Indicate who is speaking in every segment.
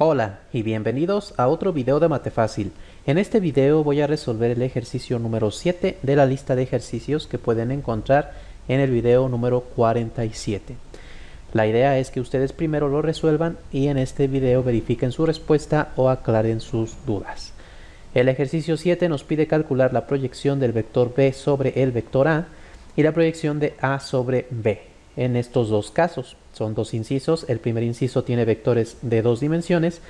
Speaker 1: Hola y bienvenidos a otro video de Mate Fácil. En este video voy a resolver el ejercicio número 7 de la lista de ejercicios que pueden encontrar en el video número 47. La idea es que ustedes primero lo resuelvan y en este video verifiquen su respuesta o aclaren sus dudas. El ejercicio 7 nos pide calcular la proyección del vector b sobre el vector a y la proyección de a sobre b en estos dos casos. Son dos incisos. El primer inciso tiene vectores de dos dimensiones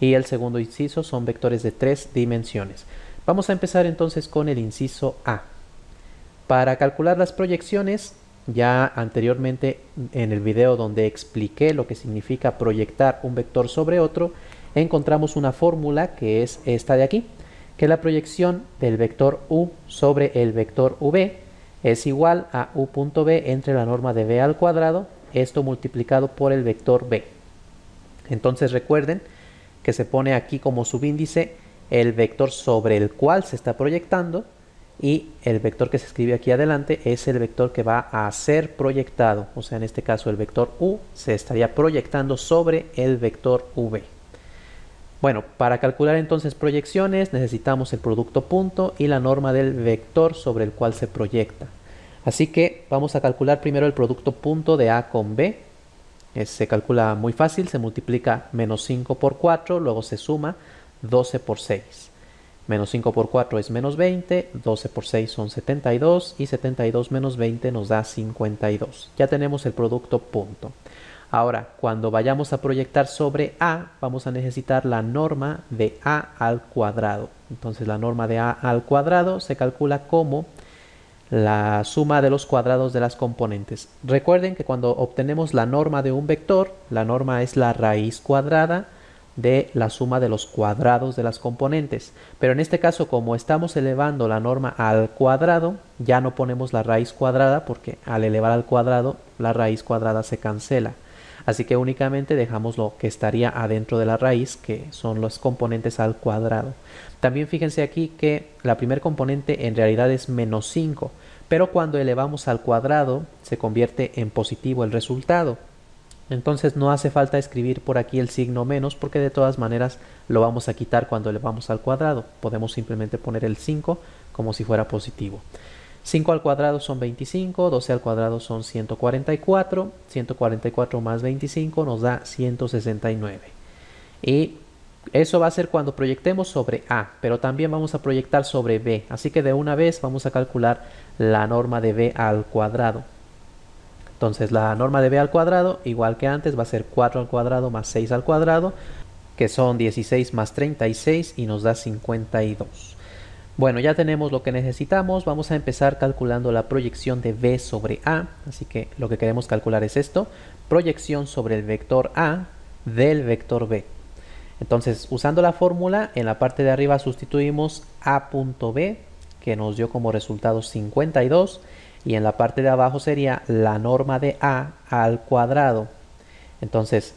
Speaker 1: y el segundo inciso son vectores de tres dimensiones. Vamos a empezar entonces con el inciso A. Para calcular las proyecciones, ya anteriormente en el video donde expliqué lo que significa proyectar un vector sobre otro, encontramos una fórmula que es esta de aquí, que la proyección del vector u sobre el vector v es igual a u.b entre la norma de b al cuadrado, esto multiplicado por el vector b. Entonces recuerden que se pone aquí como subíndice el vector sobre el cual se está proyectando y el vector que se escribe aquí adelante es el vector que va a ser proyectado, o sea en este caso el vector u se estaría proyectando sobre el vector v. Bueno, para calcular entonces proyecciones necesitamos el producto punto y la norma del vector sobre el cual se proyecta. Así que vamos a calcular primero el producto punto de A con B. se calcula muy fácil, se multiplica menos 5 por 4, luego se suma 12 por 6. Menos 5 por 4 es menos 20, 12 por 6 son 72 y 72 menos 20 nos da 52. Ya tenemos el producto punto. Ahora, cuando vayamos a proyectar sobre A, vamos a necesitar la norma de A al cuadrado. Entonces la norma de A al cuadrado se calcula como la suma de los cuadrados de las componentes. Recuerden que cuando obtenemos la norma de un vector, la norma es la raíz cuadrada de la suma de los cuadrados de las componentes. Pero en este caso, como estamos elevando la norma al cuadrado, ya no ponemos la raíz cuadrada porque al elevar al cuadrado, la raíz cuadrada se cancela. Así que únicamente dejamos lo que estaría adentro de la raíz, que son los componentes al cuadrado. También fíjense aquí que la primer componente en realidad es menos 5, pero cuando elevamos al cuadrado se convierte en positivo el resultado. Entonces no hace falta escribir por aquí el signo menos porque de todas maneras lo vamos a quitar cuando elevamos al cuadrado. Podemos simplemente poner el 5 como si fuera positivo. 5 al cuadrado son 25, 12 al cuadrado son 144, 144 más 25 nos da 169. Y eso va a ser cuando proyectemos sobre A, pero también vamos a proyectar sobre B. Así que de una vez vamos a calcular la norma de B al cuadrado. Entonces la norma de B al cuadrado, igual que antes, va a ser 4 al cuadrado más 6 al cuadrado, que son 16 más 36 y nos da 52. Bueno, ya tenemos lo que necesitamos. Vamos a empezar calculando la proyección de B sobre A. Así que lo que queremos calcular es esto. Proyección sobre el vector A del vector B. Entonces, usando la fórmula, en la parte de arriba sustituimos A.B, que nos dio como resultado 52. Y en la parte de abajo sería la norma de A al cuadrado. Entonces,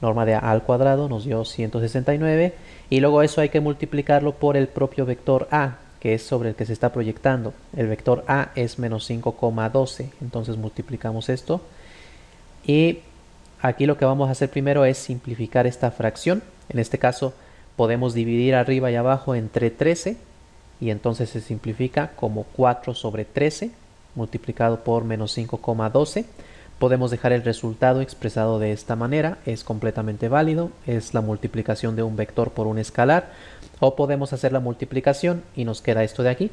Speaker 1: norma de A al cuadrado nos dio 169 y luego eso hay que multiplicarlo por el propio vector A que es sobre el que se está proyectando. El vector A es menos 5,12 entonces multiplicamos esto y aquí lo que vamos a hacer primero es simplificar esta fracción. En este caso podemos dividir arriba y abajo entre 13 y entonces se simplifica como 4 sobre 13 multiplicado por menos 5,12 Podemos dejar el resultado expresado de esta manera, es completamente válido, es la multiplicación de un vector por un escalar, o podemos hacer la multiplicación y nos queda esto de aquí.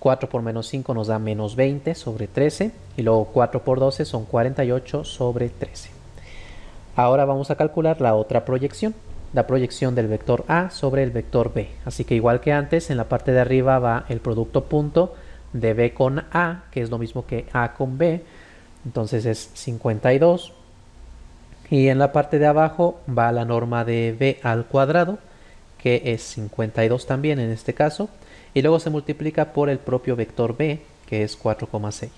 Speaker 1: 4 por menos 5 nos da menos 20 sobre 13 y luego 4 por 12 son 48 sobre 13. Ahora vamos a calcular la otra proyección, la proyección del vector A sobre el vector B. Así que igual que antes, en la parte de arriba va el producto punto de B con A, que es lo mismo que A con B, entonces es 52. Y en la parte de abajo va la norma de b al cuadrado, que es 52 también en este caso. Y luego se multiplica por el propio vector b, que es 4,6.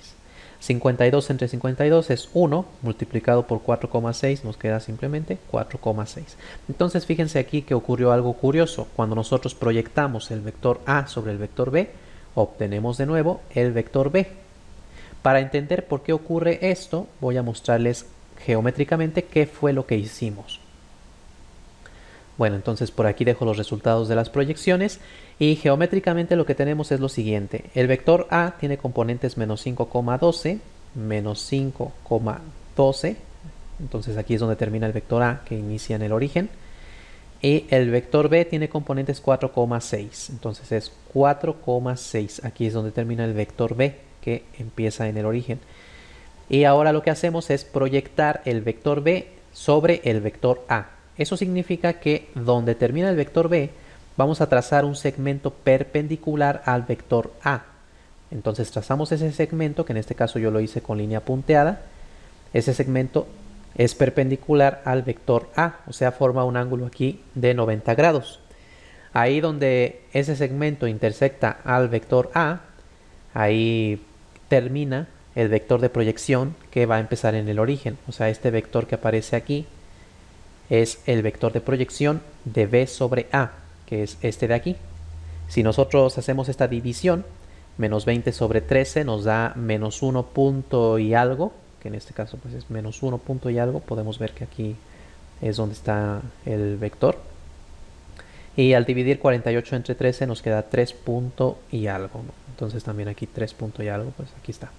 Speaker 1: 52 entre 52 es 1, multiplicado por 4,6 nos queda simplemente 4,6. Entonces fíjense aquí que ocurrió algo curioso. Cuando nosotros proyectamos el vector a sobre el vector b, obtenemos de nuevo el vector b, para entender por qué ocurre esto, voy a mostrarles geométricamente qué fue lo que hicimos. Bueno, entonces por aquí dejo los resultados de las proyecciones y geométricamente lo que tenemos es lo siguiente. El vector A tiene componentes menos 5,12, menos 5,12. Entonces aquí es donde termina el vector A que inicia en el origen. Y el vector B tiene componentes 4,6. Entonces es 4,6. Aquí es donde termina el vector B que empieza en el origen. Y ahora lo que hacemos es proyectar el vector B sobre el vector A. Eso significa que donde termina el vector B vamos a trazar un segmento perpendicular al vector A. Entonces trazamos ese segmento, que en este caso yo lo hice con línea punteada. Ese segmento es perpendicular al vector A, o sea, forma un ángulo aquí de 90 grados. Ahí donde ese segmento intersecta al vector A, ahí termina el vector de proyección que va a empezar en el origen. O sea, este vector que aparece aquí es el vector de proyección de B sobre A, que es este de aquí. Si nosotros hacemos esta división, menos 20 sobre 13 nos da menos 1 punto y algo, que en este caso pues es menos 1 punto y algo, podemos ver que aquí es donde está el vector. Y al dividir 48 entre 13 nos queda 3 punto y algo. Entonces también aquí 3 punto y algo, pues aquí está.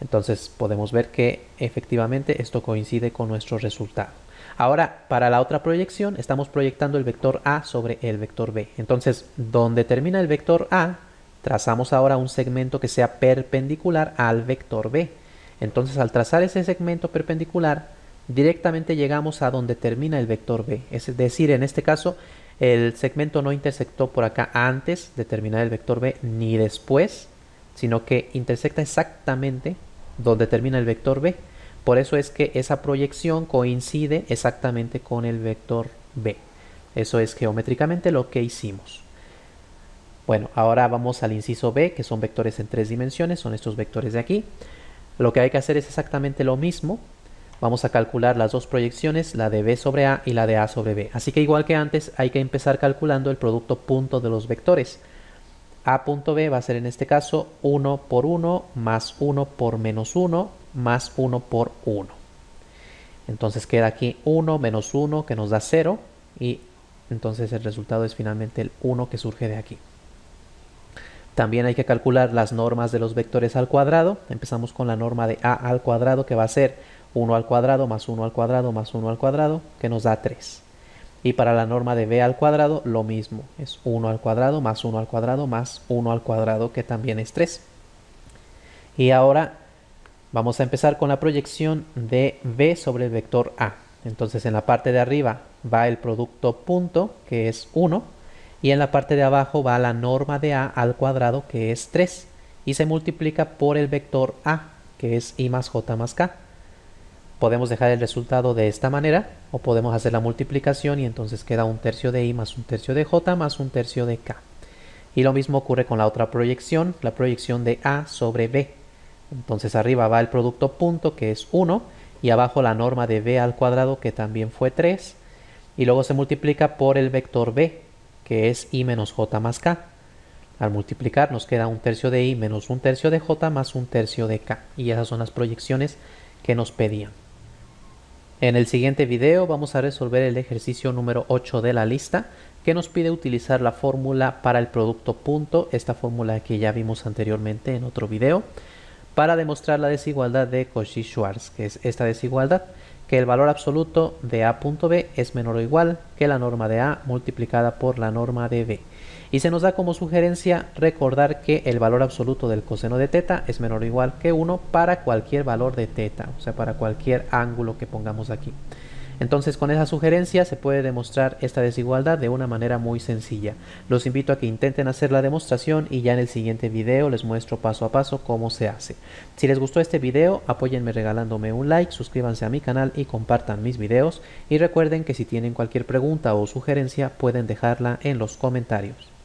Speaker 1: Entonces podemos ver que efectivamente esto coincide con nuestro resultado. Ahora, para la otra proyección, estamos proyectando el vector A sobre el vector B. Entonces, donde termina el vector A, trazamos ahora un segmento que sea perpendicular al vector B. Entonces, al trazar ese segmento perpendicular, directamente llegamos a donde termina el vector B. Es decir, en este caso, el segmento no intersectó por acá antes de terminar el vector B ni después, sino que intersecta exactamente donde termina el vector B. Por eso es que esa proyección coincide exactamente con el vector B. Eso es geométricamente lo que hicimos. Bueno, ahora vamos al inciso B, que son vectores en tres dimensiones, son estos vectores de aquí. Lo que hay que hacer es exactamente lo mismo. Vamos a calcular las dos proyecciones, la de B sobre A y la de A sobre B. Así que igual que antes, hay que empezar calculando el producto punto de los vectores. A punto B va a ser en este caso 1 por 1 más 1 por menos 1 más 1 por 1. Entonces queda aquí 1 menos 1 que nos da 0 y entonces el resultado es finalmente el 1 que surge de aquí. También hay que calcular las normas de los vectores al cuadrado. Empezamos con la norma de a al cuadrado que va a ser 1 al cuadrado más 1 al cuadrado más 1 al cuadrado que nos da 3. Y para la norma de b al cuadrado lo mismo, es 1 al cuadrado más 1 al cuadrado más 1 al cuadrado que también es 3. Y ahora Vamos a empezar con la proyección de B sobre el vector A. Entonces en la parte de arriba va el producto punto, que es 1, y en la parte de abajo va la norma de A al cuadrado, que es 3, y se multiplica por el vector A, que es I más J más K. Podemos dejar el resultado de esta manera, o podemos hacer la multiplicación y entonces queda un tercio de I más un tercio de J más un tercio de K. Y lo mismo ocurre con la otra proyección, la proyección de A sobre B. Entonces arriba va el producto punto que es 1 y abajo la norma de b al cuadrado que también fue 3 y luego se multiplica por el vector b que es i menos j más k. Al multiplicar nos queda un tercio de i menos un tercio de j más un tercio de k y esas son las proyecciones que nos pedían. En el siguiente video vamos a resolver el ejercicio número 8 de la lista que nos pide utilizar la fórmula para el producto punto, esta fórmula que ya vimos anteriormente en otro video para demostrar la desigualdad de Cauchy-Schwarz, que es esta desigualdad, que el valor absoluto de a punto b es menor o igual que la norma de a multiplicada por la norma de b. Y se nos da como sugerencia recordar que el valor absoluto del coseno de teta es menor o igual que 1 para cualquier valor de teta, o sea, para cualquier ángulo que pongamos aquí. Entonces con esa sugerencia se puede demostrar esta desigualdad de una manera muy sencilla. Los invito a que intenten hacer la demostración y ya en el siguiente video les muestro paso a paso cómo se hace. Si les gustó este video, apóyenme regalándome un like, suscríbanse a mi canal y compartan mis videos y recuerden que si tienen cualquier pregunta o sugerencia pueden dejarla en los comentarios.